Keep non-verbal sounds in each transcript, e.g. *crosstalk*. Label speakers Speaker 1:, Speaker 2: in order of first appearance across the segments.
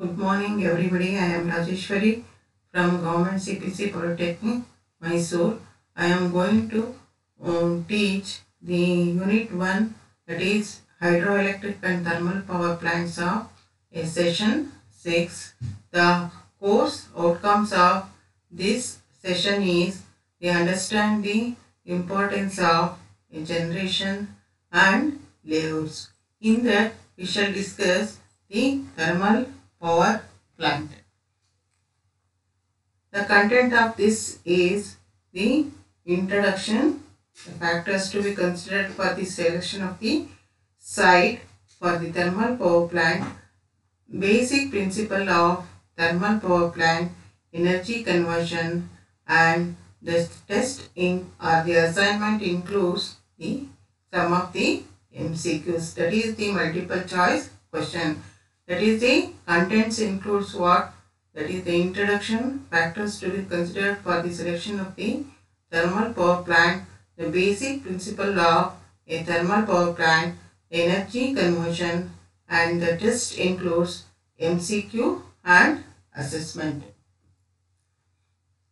Speaker 1: Good morning, everybody. I am Rajeshwari from Government CPC Polytechnic, Mysore. I am going to um, teach the Unit 1 that is Hydroelectric and Thermal Power Plants of a session 6. The course outcomes of this session is they understand the importance of generation and layouts. In that, we shall discuss the thermal power plant. The content of this is the introduction, the factors to be considered for the selection of the site for the thermal power plant, basic principle of thermal power plant, energy conversion and the test in or the assignment includes the some of the MCQs that is the multiple choice question that is the contents includes what that is the introduction factors to be considered for the selection of the thermal power plant the basic principle of a thermal power plant energy conversion and the test includes MCQ and assessment.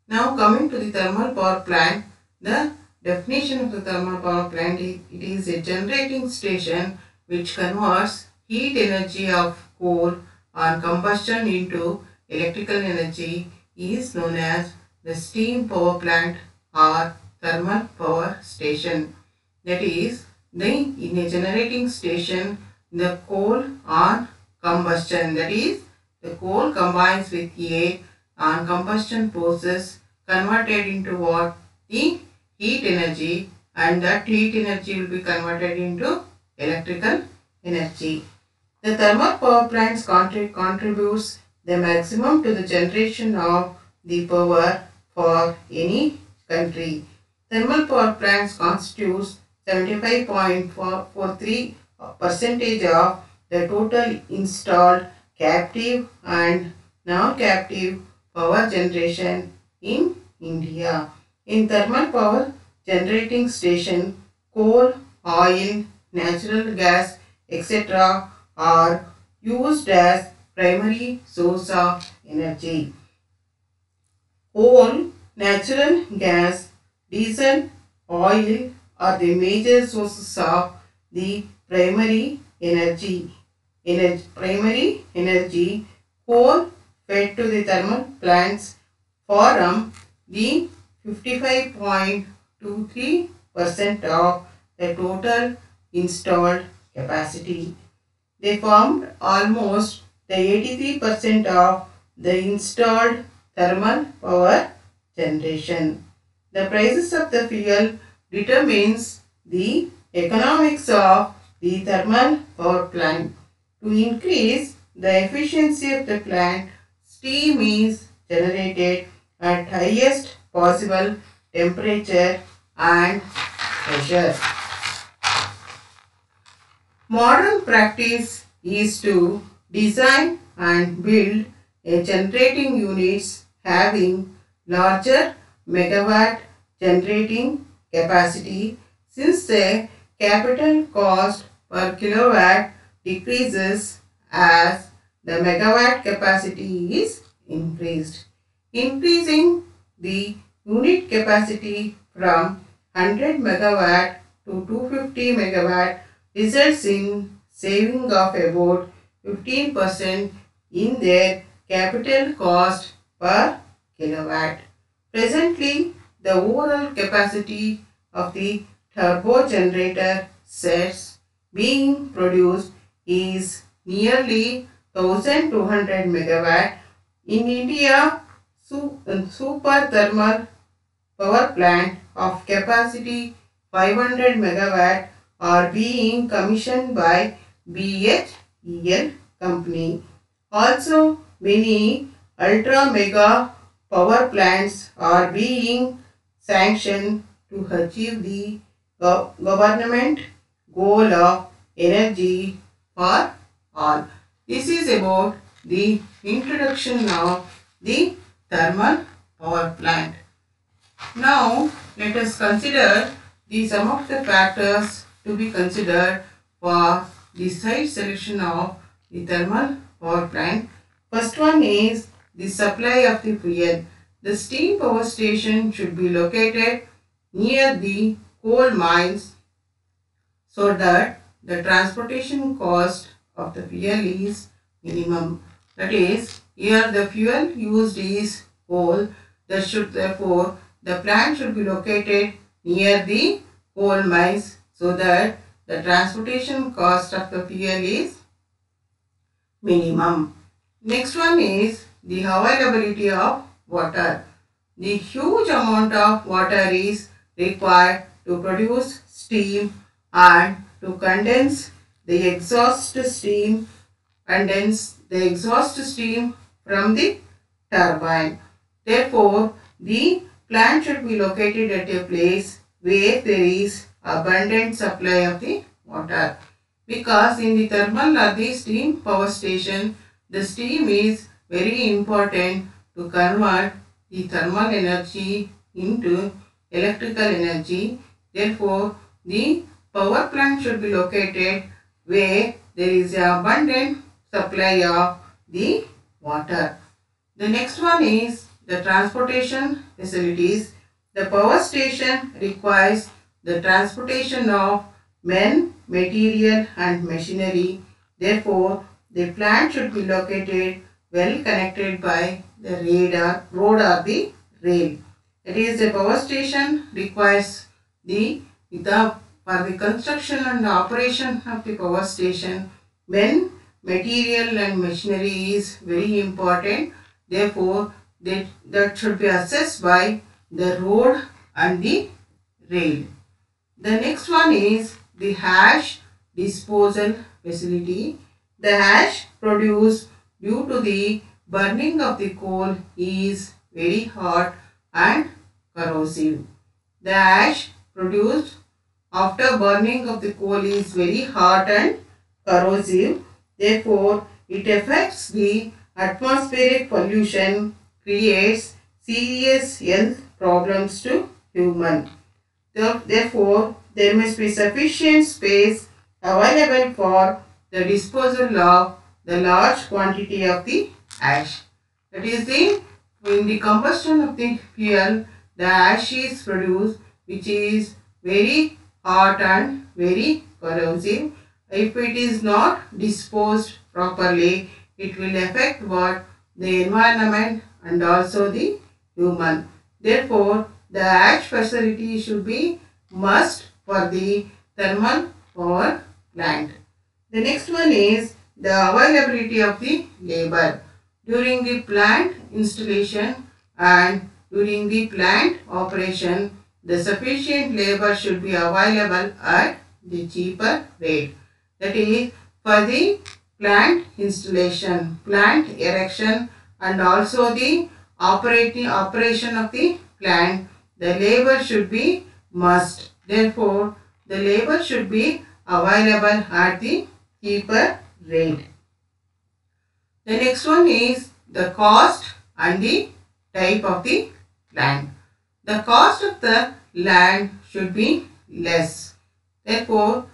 Speaker 1: Now coming to the thermal power plant, the definition of the thermal power plant, it is a generating station which converts heat energy of coal or combustion into electrical energy is known as the steam power plant or thermal power station. That is, the in a generating station, the coal on combustion, that is, the coal combines with air on combustion process converted into what? The heat energy and that heat energy will be converted into electrical energy. The thermal power plants contri- contributes the maximum to the generation of the power for any country. Thermal power plants constitutes 75.43 percentage of the total installed captive and non-captive power generation in India. In thermal power generating station, coal, oil, natural gas, etc. are used as primary source of energy. Coal, natural gas, diesel, oil are the major sources of the primary energy. Energy, primary energy, coal fed to the thermal plants form the 55.23% of the total installed capacity. They formed almost the 83% of the installed thermal power generation. The prices of the fuel determines the economics of the thermal power plant. To increase the efficiency of the plant, steam is generated at highest possible temperature and pressure. Modern practice is to design and build a generating units having larger megawatt generating capacity since the capital cost per kilowatt decreases as the megawatt capacity is increased. Increasing the unit capacity from 100 megawatt to 250 megawatt results in saving of about 15% in their capital cost per kilowatt. Presently, the overall capacity of the turbo generator sets being produced is nearly 1200 megawatt. In India, su- super thermal power plant of capacity 500 megawatt are being commissioned by BHEL company. Also, many ultra mega power plants are being sanctioned to achieve the gov- government goal of energy for all. This is about the introduction of the thermal power plant. Now, let us consider the some of the factors to be considered for the site selection of the thermal power plant. First one is the supply of the fuel. The steam power station should be located near the coal mines so that the transportation cost of the fuel is minimum. That is, here the fuel used is coal. That should therefore the plant should be located near the coal mines so that the transportation cost of the fuel is minimum. Next one is the availability of water. The huge amount of water is required to produce steam and to condense the exhaust steam condense the exhaust steam from the turbine. Therefore, the plant should be located at a place where there is abundant supply of the water. Because in the thermal or the steam power station, the steam is very important to convert the thermal energy into electrical energy. Therefore, the power plant should be located where there is abundant supply of the water. The next one is the transportation facilities. The power station requires the transportation of men, material and machinery. Therefore, the plant should be located well connected by the radar, road or the rail. It is the power station requires the, the for the construction and operation of the power station when material and machinery is very important therefore that, that should be assessed by the road and the rail. The next one is the ash disposal facility. The ash produced due to the burning of the coal is very hot and corrosive. The ash produced after burning of the coal is very hot and corrosive. Therefore, it affects the atmospheric pollution, creates serious health problems to human. Therefore, there must be sufficient space available for the disposal of the large quantity of the ash. That is the in the combustion of the fuel, the ash is produced which is very hot and very corrosive. If it is not disposed properly, it will affect what the environment and also the human. Therefore, the ash facility should be must for the thermal power plant. The next one is the availability of the labor. During the plant installation and during the plant operation, the sufficient labor should be available at the cheaper rate. That is for the plant installation, plant erection and also the operating operation of the plant, the labor should be must. Therefore, the labor should be available at the cheaper rate. The next one is the cost and the type of the land. The cost of the land should be less. Therefore,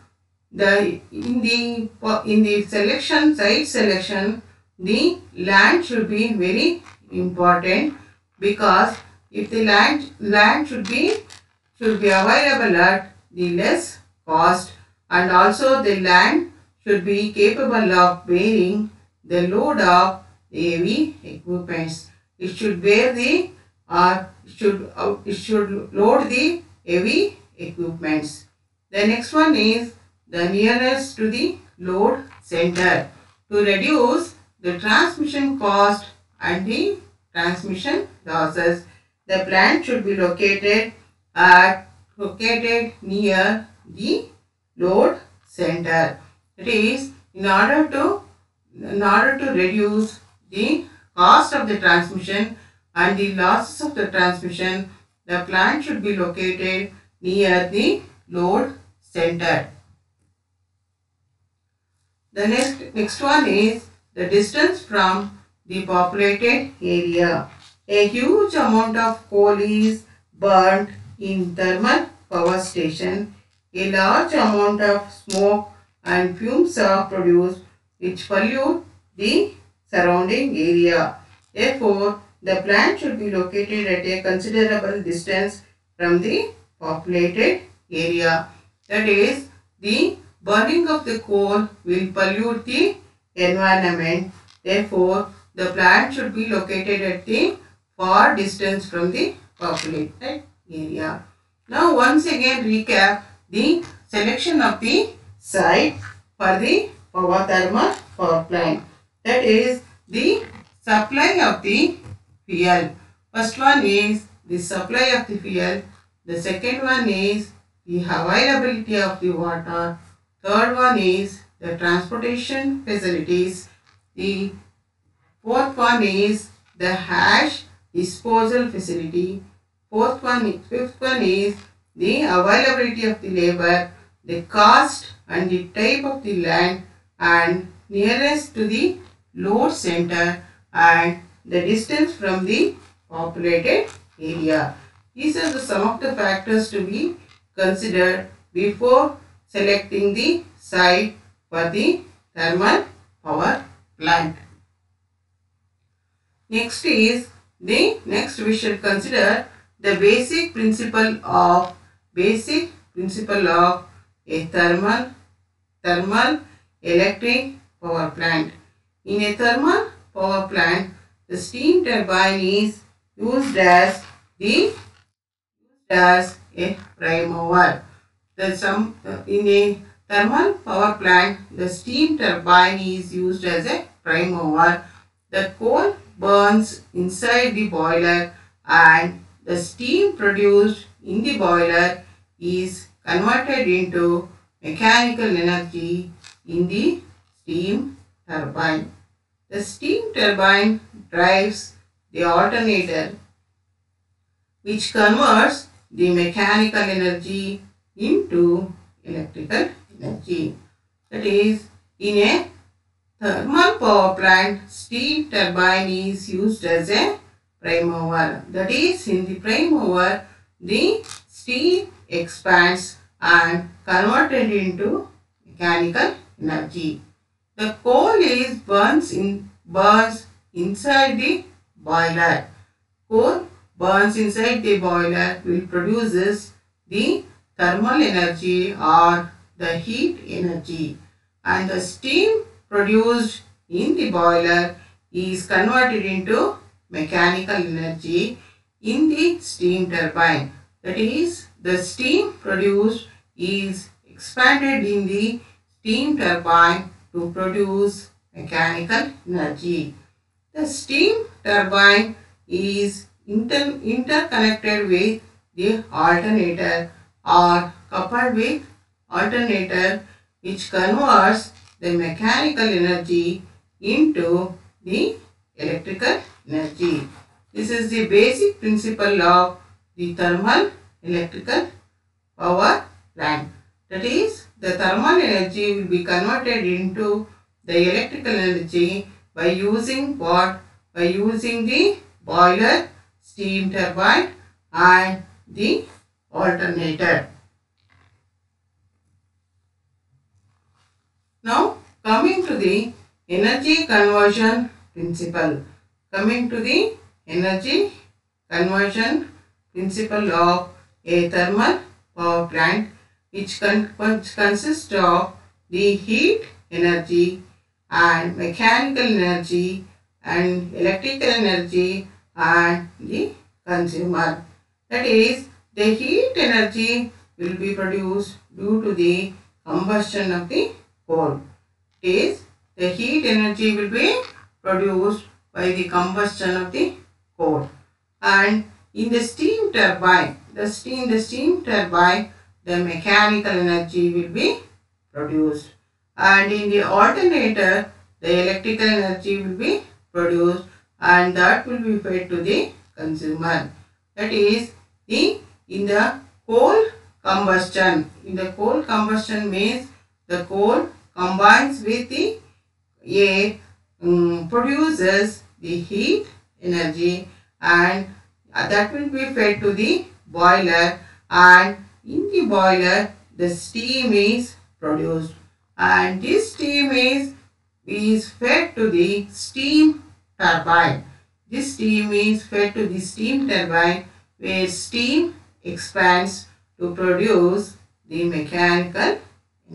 Speaker 1: the in the in the selection site selection the land should be very important because if the land land should be should be available at the less cost and also the land should be capable of bearing the load of heavy equipments. It should bear the or should uh, it should load the heavy equipments. The next one is the nearest to the load center to reduce the transmission cost and the transmission losses. The plant should be located at located near the load center. It is in order to in order to reduce the cost of the transmission and the losses of the transmission, the plant should be located near the load center. The next, next one is the distance from the populated area. A huge amount of coal is burnt in thermal power station. A large amount of smoke and fumes are produced which pollute the surrounding area. Therefore, the plant should be located at a considerable distance from the populated area. That is, the burning of the coal will pollute the environment. Therefore, the plant should be located at the far distance from the populated area. Now, once again recap the selection of the site for the power thermal power plant. That is the supply of the fuel. First one is the supply of the fuel. The second one is the availability of the water. Third one is the transportation facilities. The fourth one is the hash disposal facility. Fourth one, fifth one is the availability of the labor, the cost and the type of the land and nearest to the load center and the distance from the populated area. These are the some of the factors to be considered before selecting the site for the thermal power plant. Next is the next we should consider the basic principle of basic principle of a thermal thermal electric power plant. In a thermal power plant, the steam turbine is used as the used as a prime mover. The some in a thermal power plant, the steam turbine is used as a prime mover. The coal burns inside the boiler and the steam produced in the boiler is converted into mechanical energy in the steam turbine. The steam turbine drives the alternator which converts the mechanical energy into electrical energy. That is, in a thermal power plant, steam turbine is used as a prime mover. That is, in the prime mover, the steam expands and converted into mechanical energy. The coal is burns in burns inside the boiler. Coal burns inside the boiler will produces the thermal energy or the heat energy and the steam produced in the boiler is converted into mechanical energy in the steam turbine. That is, the steam produced is expanded in the steam turbine to produce mechanical energy. The steam turbine is inter interconnected with the alternator or coupled with alternator which converts the mechanical energy into the electrical energy. This is the basic principle of the thermal electrical power plant. That is, the thermal energy will be converted into the electrical energy by using what? By using the boiler, steam turbine and the alternator. Now, coming to the energy conversion principle. Coming to the energy conversion principle of a thermal power plant which, con which consists of the heat energy and mechanical energy and electrical energy and the consumer. That is, the heat energy will be produced due to the combustion of the coal. is the heat energy will be produced by the combustion of the coal. And in the steam turbine, the steam, the steam turbine, the mechanical energy will be produced. And in the alternator, the electrical energy will be produced and that will be fed to the consumer. That is, the in the coal combustion. In the coal combustion means the coal combines with the air, um, produces the heat energy and that will be fed to the boiler and in the boiler the steam is produced and this steam is is fed to the steam turbine. This steam is fed to the steam turbine where steam expands to produce the mechanical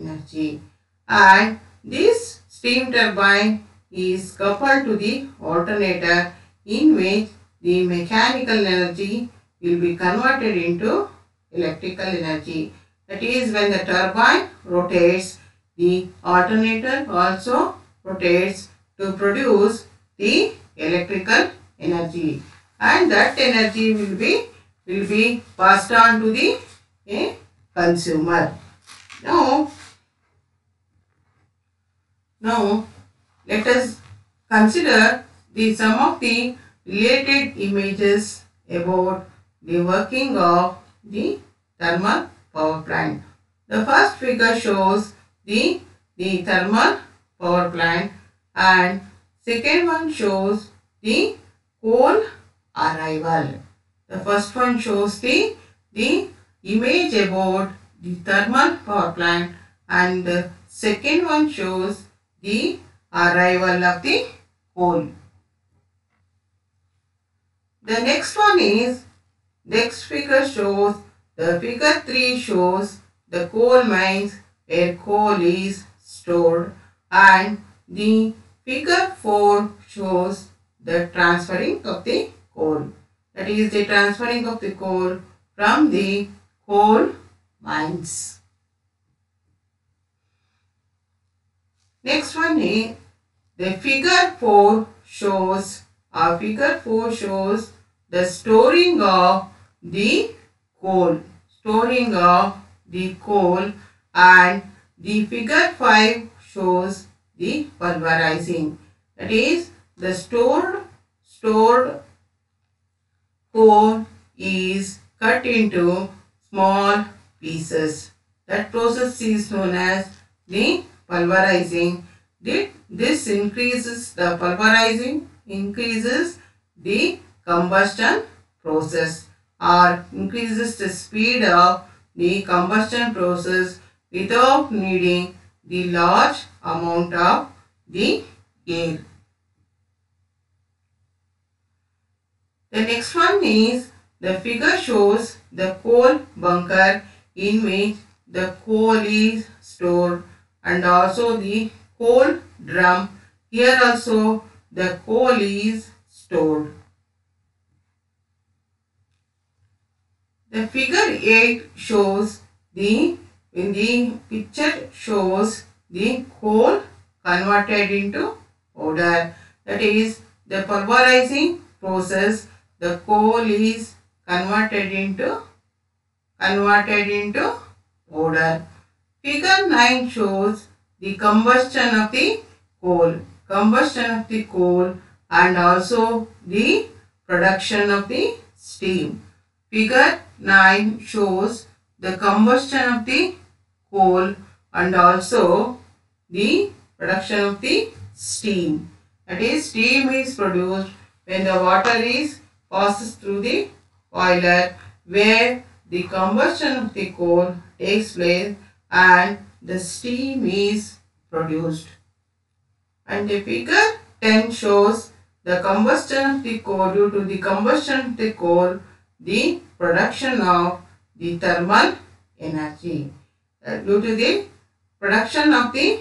Speaker 1: energy. And this steam turbine is coupled to the alternator in which the mechanical energy will be converted into electrical energy. That is when the turbine rotates, the alternator also rotates to produce the electrical energy and that energy will be will be passed on to the eh, consumer. Now, now let us consider the some of the related images about the working of the thermal power plant. The first figure shows the, the thermal power plant and second one shows the coal arrival. The first one shows the, the image about the thermal power plant and the second one shows the arrival of the coal. The next one is, next figure shows, the figure 3 shows the coal mines where coal is stored and the figure 4 shows the transferring of the coal. That is the transferring of the coal from the coal mines. Next one is the figure 4 shows, our figure 4 shows the storing of the coal. Storing of the coal and the figure 5 shows the pulverizing. That is the stored, stored coal is cut into small pieces. That process is known as the pulverizing. This increases the pulverizing increases the combustion process or increases the speed of the combustion process without needing the large amount of the air. The next one is the figure shows the coal bunker in which the coal is stored and also the coal drum. Here also the coal is stored. The figure 8 shows the, in the picture shows the coal converted into powder. That is the pulverizing process. The coal is converted into converted into powder. Figure 9 shows the combustion of the coal. Combustion of the coal and also the production of the steam. Figure 9 shows the combustion of the coal and also the production of the steam. That is steam is produced when the water is passes through the boiler where the combustion of the coal takes place and the steam is produced. And the figure 10 shows the combustion of the coal due to the combustion of the coal the production of the thermal energy. Uh, due to the production of the,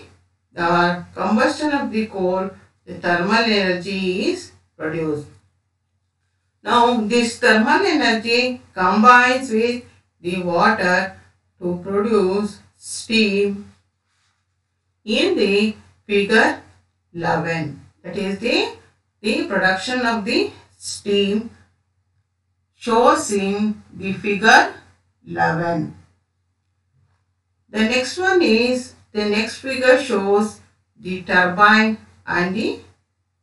Speaker 1: the combustion of the coal, the thermal energy is produced. Now this thermal energy combines with the water to produce steam in the figure 11. That is the, the production of the steam shows in the figure 11. The next one is, the next figure shows the turbine and the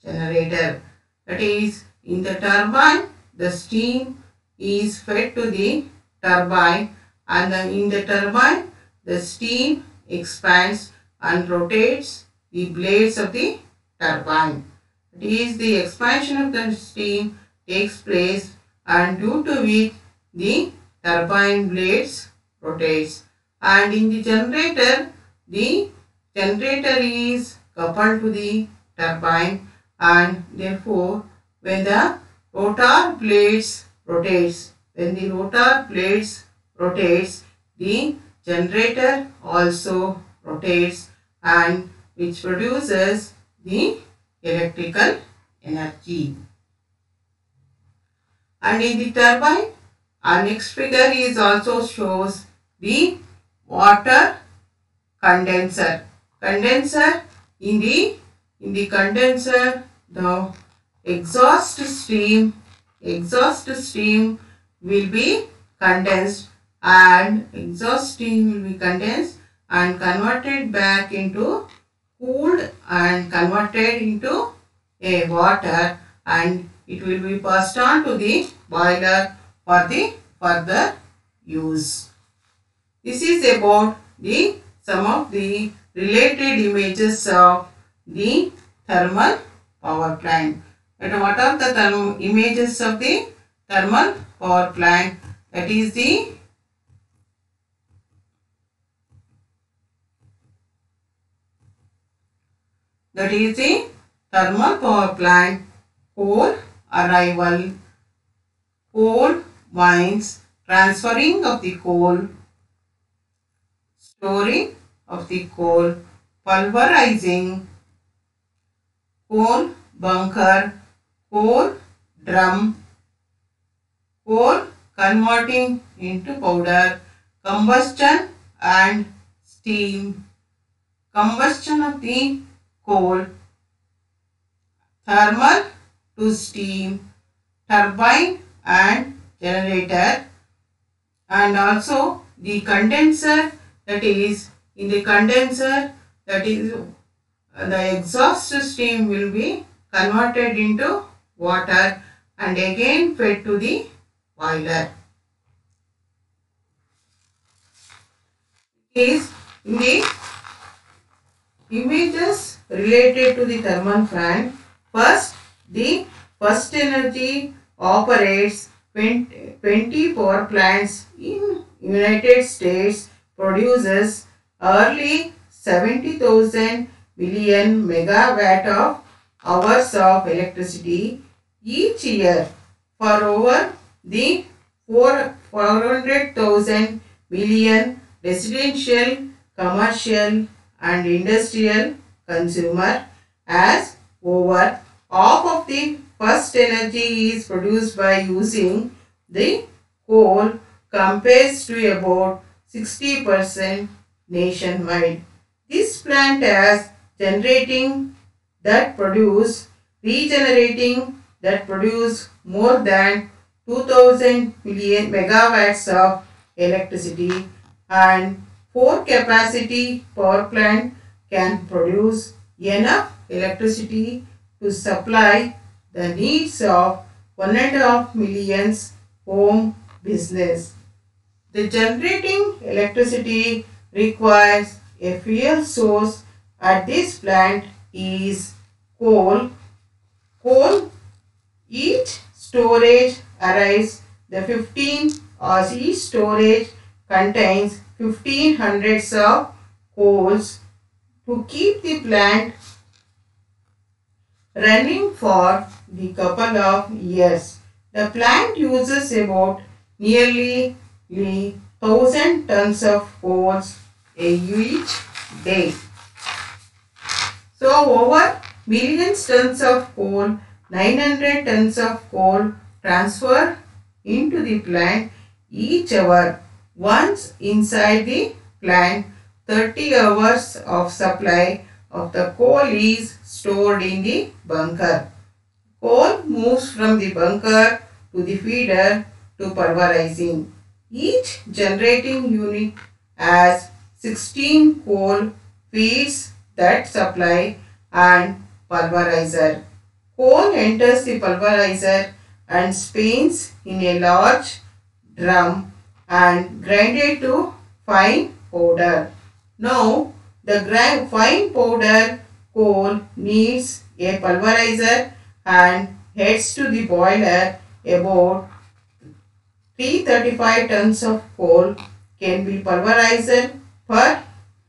Speaker 1: generator. That is, in the turbine, the steam is fed to the turbine and in the turbine, the steam expands and rotates the blades of the turbine. It is the expansion of the steam takes place and due to which the turbine blades rotates and in the generator the generator is coupled to the turbine and therefore when the rotor blades rotates, when the rotor blades rotates, the generator also rotates and which produces the electrical energy. And in the turbine, our next figure is also shows the water condenser. Condenser in the in the condenser the exhaust steam exhaust steam will be condensed and exhaust steam will be condensed and converted back into cooled and converted into a water and it will be passed on to the boiler for the further use. This is about the some of the related images of the thermal power plant. And what are the images of the thermal power plant? That is the that is the thermal power plant coal arrival coal mines transferring of the coal storing of the coal pulverizing coal bunker coal drum coal converting into powder combustion and steam. Combustion of the coal, thermal to steam, turbine and generator and also the condenser that is in the condenser that is uh, the exhaust steam will be converted into water and again fed to the boiler. Is in the images related to the thermal fan. First, the FirstEnergy operates 20, 20 power plants in United States produces early 70,000 million megawatt of hours of electricity each year for over the 4 400,000 million residential, commercial and industrial consumer as over half of the FirstEnergy is produced by using the coal compares to about 60% nationwide. This plant has generating that produce regenerating that produce more than 2000 million megawatts of electricity and 4 capacity power plant can produce enough electricity to supply the needs of one and a half millions home business. The generating electricity requires a fuel source at this plant is coal. Coal each storage arrives the 15 or each storage contains 15 hundreds of coals to keep the plant running for the couple of years. The plant uses about nearly 1000 tons of coals each day. So over millions tons of coal, 900 tons of coal transfer into the plant each hour. Once inside the plant, 30 hours of supply of the coal is stored in the bunker. Coal moves from the bunker to the feeder to pulverizing. Each generating unit has 16 coal feeds that supply and pulverizer. Coal enters the pulverizer and spins in a large drum and grinded to fine powder. Now, the fine powder coal needs a pulverizer and heads to the boiler about 335 tons of coal can be pulverized per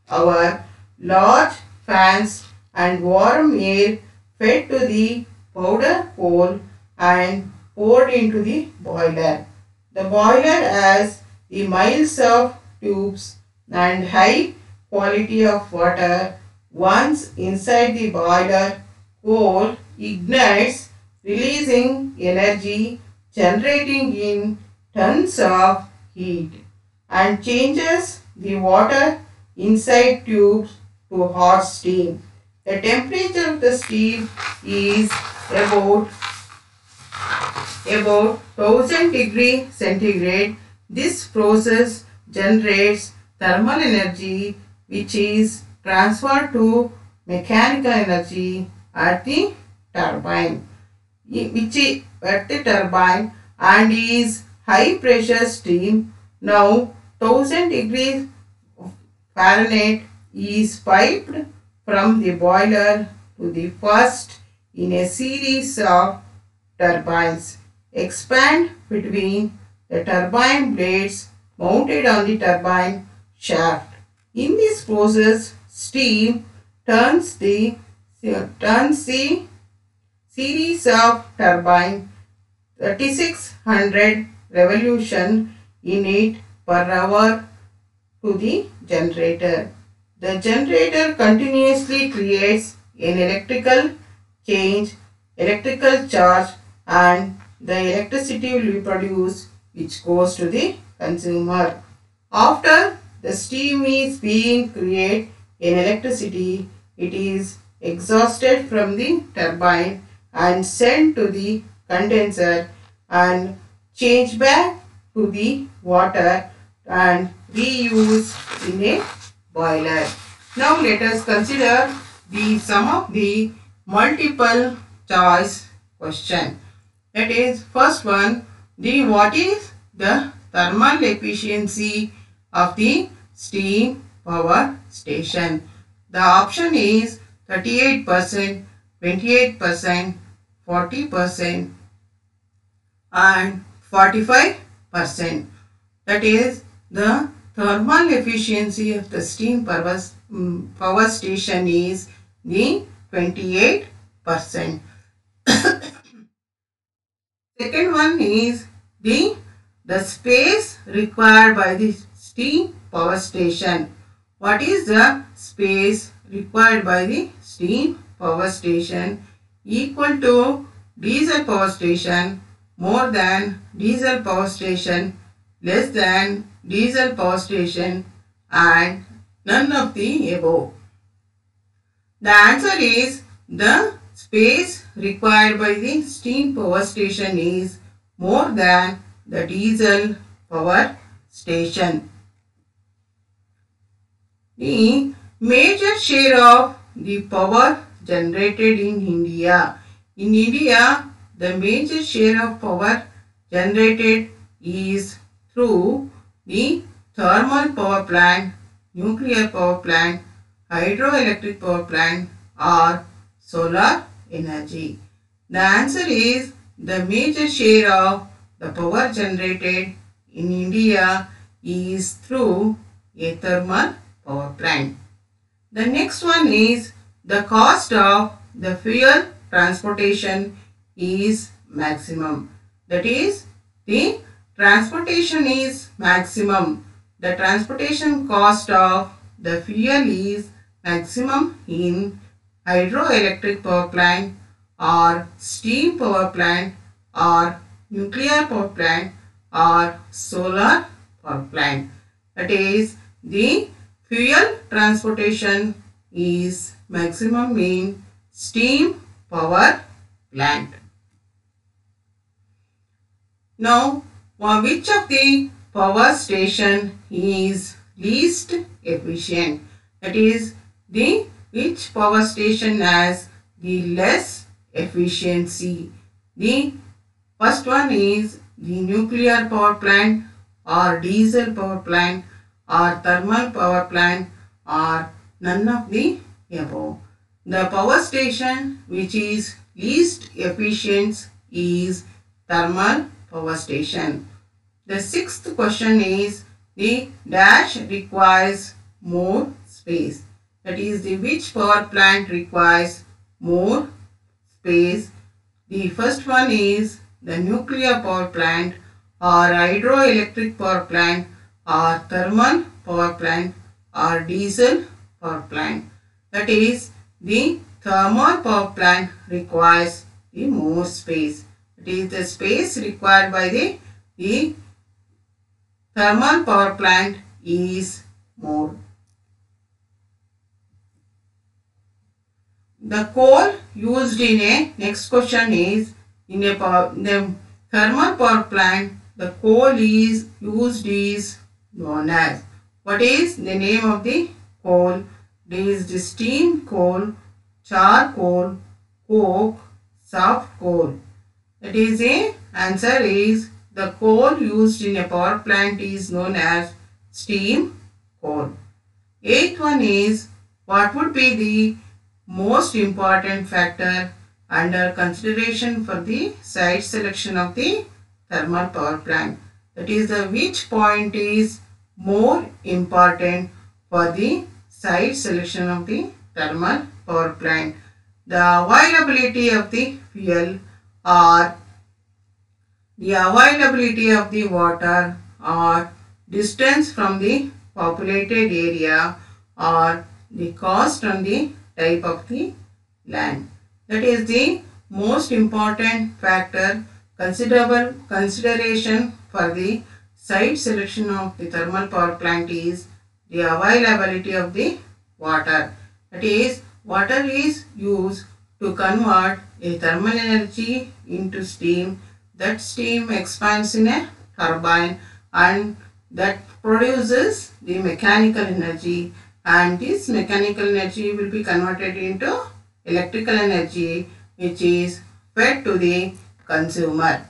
Speaker 1: hour. Large fans and warm air fed to the powder coal and poured into the boiler. The boiler has the miles of tubes and high quality of water. Once inside the boiler, coal ignites, releasing energy, generating in tons of heat and changes the water inside tubes to hot steam. The temperature of the steam is about about 1000 degree centigrade. This process generates thermal energy which is transferred to mechanical energy at the turbine which is at the turbine and is high pressure steam. Now 1000 degrees Fahrenheit is piped from the boiler to the first in a series of turbines expand between the turbine blades mounted on the turbine shaft. In this process, steam turns the turns the series of turbine 3600 revolution in it per hour to the generator. The generator continuously creates an electrical change, electrical charge and the electricity will be produced which goes to the consumer. After the steam is being created in electricity, it is exhausted from the turbine and sent to the condenser and changed back to the water and reused in a boiler. Now let us consider the some of the multiple choice question. That is first one the what is the thermal efficiency of the steam power station. The option is 38%, 28%, 40% and 45%. That is the thermal efficiency of the steam power, um, power station is the 28%. *coughs* Second one is the, the space required by the steam power station. What is the space required by the steam power station? Equal to diesel power station more than diesel power station less than diesel power station and none of the above. The answer is the space required by the steam power station is more than the diesel power station. The major share of the power generated in India. In India, the major share of power generated is through the thermal power plant, nuclear power plant, hydroelectric power plant or solar energy? The answer is the major share of the power generated in India is through a thermal power plant. The next one is the cost of the fuel transportation is maximum. That is the transportation is maximum. The transportation cost of the fuel is maximum in hydroelectric power plant or steam power plant or nuclear power plant or solar power plant. That is the fuel transportation is maximum in steam power plant. Now, which of the power station is least efficient? That is, the which power station has the less efficiency? The first one is the nuclear power plant or diesel power plant or thermal power plant or none of the above. The power station which is least efficient is thermal power station. The sixth question is the dash requires more space. that is the which power plant requires more space. The first one is the nuclear power plant or hydroelectric power plant or thermal power plant or diesel power plant. That is the thermal power plant requires the more space. It is the space required by the, the thermal power plant is more. The coal used in a next question is in a power, the thermal power plant the coal is used is known as what is the name of the coal? It is the steam coal, charcoal, coke, soft coal. That is a answer is the coal used in a power plant is known as steam coal. Eighth one is what would be the most important factor under consideration for the site selection of the thermal power plant. That is the which point is more important for the site selection of the thermal power plant. The availability of the fuel or the availability of the water or distance from the populated area or the cost on the type of the land. That is the most important factor considerable consideration for the site selection of the thermal power plant is the availability of the water. That is water is used to convert a thermal energy into steam. That steam expands in a turbine and that produces the mechanical energy and this mechanical energy will be converted into electrical energy which is fed to the consumer.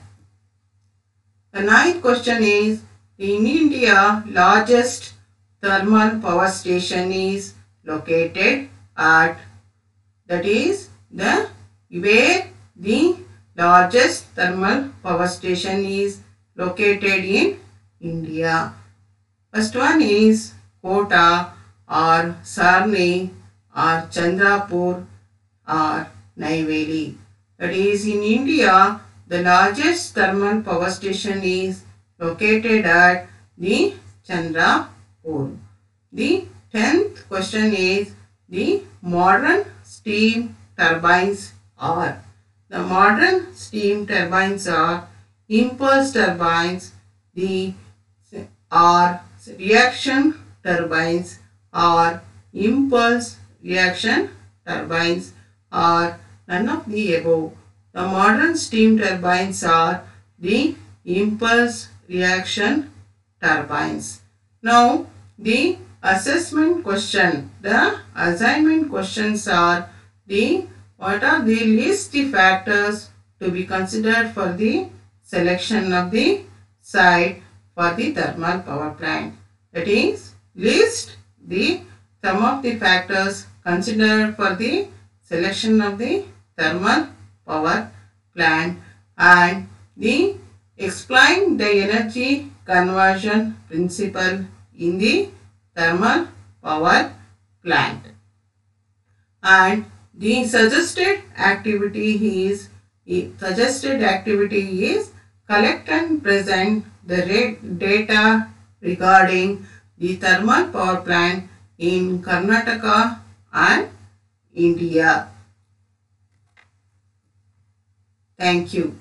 Speaker 1: The ninth question is in India largest thermal power station is located at that is the where the largest thermal power station is located in India. First one is Kota or Sarni or Chandrapur or Neyveli. That is in India, the largest thermal power station is located at the Chandra Chandrapur. The tenth question is the modern steam turbines are. The modern steam turbines are impulse turbines, the are reaction turbines or impulse reaction turbines or none of the above. The modern steam turbines are the impulse reaction turbines. Now the assessment question. The assignment questions are the what are the the factors to be considered for the selection of the site for the thermal power plant. That is list the some of the factors considered for the selection of the thermal power plant and the explain the energy conversion principle in the thermal power plant and the suggested activity is suggested activity is collect and present the data regarding the thermal power plant in Karnataka and India. Thank you.